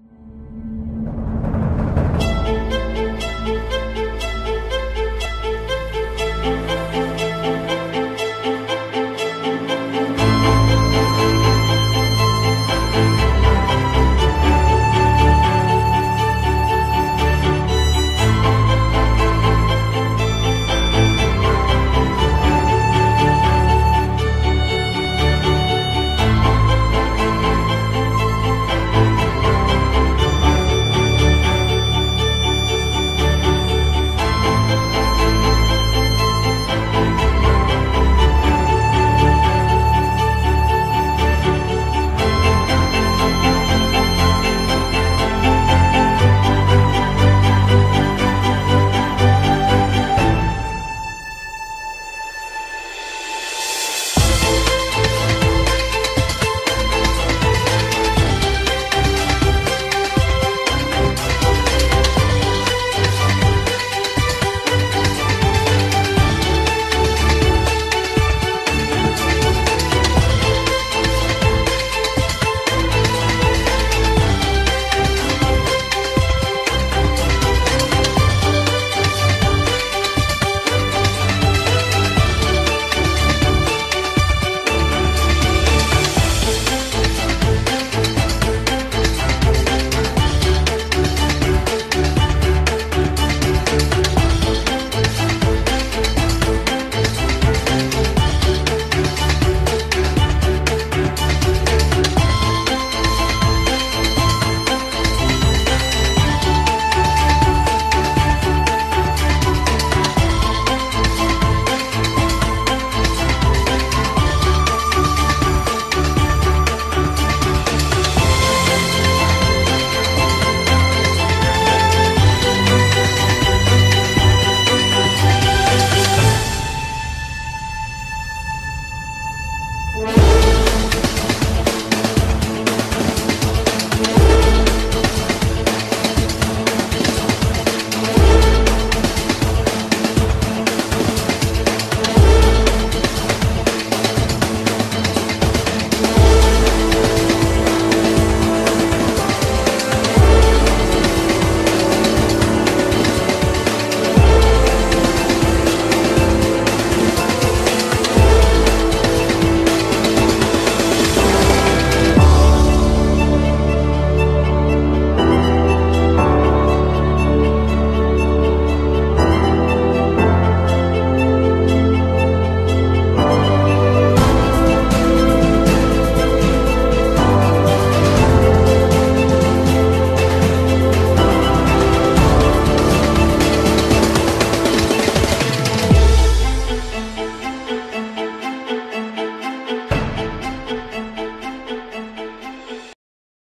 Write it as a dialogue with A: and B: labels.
A: you